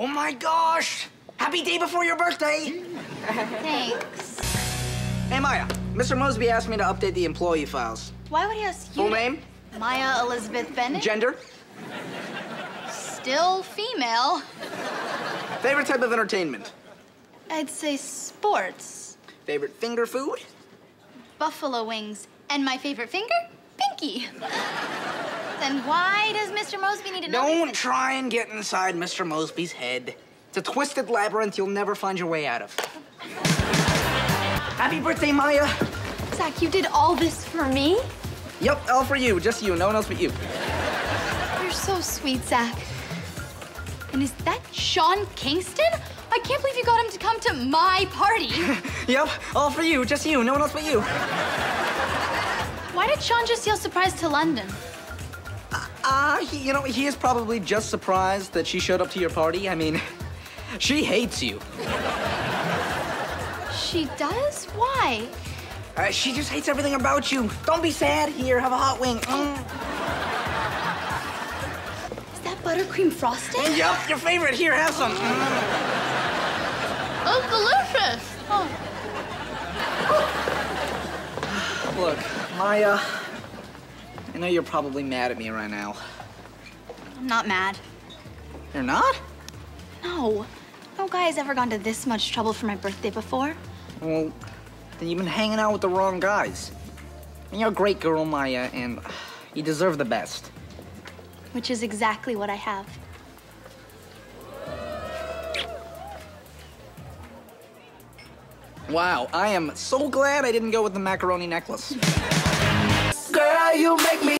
Oh my gosh! Happy day before your birthday! Thanks. Hey, Maya. Mr. Moseby asked me to update the employee files. Why would he ask you? Full name? Maya Elizabeth Bennett. Gender? Still female. Favorite type of entertainment? I'd say sports. Favorite finger food? Buffalo wings. And my favorite finger? Pinky. Then why does Mr. Moseby need to know? Don't try and get inside Mr. Moseby's head. It's a twisted labyrinth you'll never find your way out of. Happy birthday, Maya. Zack, you did all this for me? Yep, all for you. Just you. No one else but you. You're so sweet, Zack. And is that Sean Kingston? I can't believe you got him to come to my party. Yep, all for you. Just you. No one else but you. Why did Sean just yell surprise to London? Ah, he, you know, he is probably just surprised that she showed up to your party. I mean, she hates you. She does? Why? Uh, she just hates everything about you. Don't be sad. Here, have a hot wing. Mm. Is that buttercream frosting? Yep, your favorite. Here, have some. Mm. Oh, delicious. Oh, Look, Maya, I know you're probably mad at me right now. I'm not mad. You're not? No. No guy has ever gone to this much trouble for my birthday before. Well, then you've been hanging out with the wrong guys. And you're a great girl, Maya, and you deserve the best. Which is exactly what I have. Wow, I am so glad I didn't go with the macaroni necklace you make me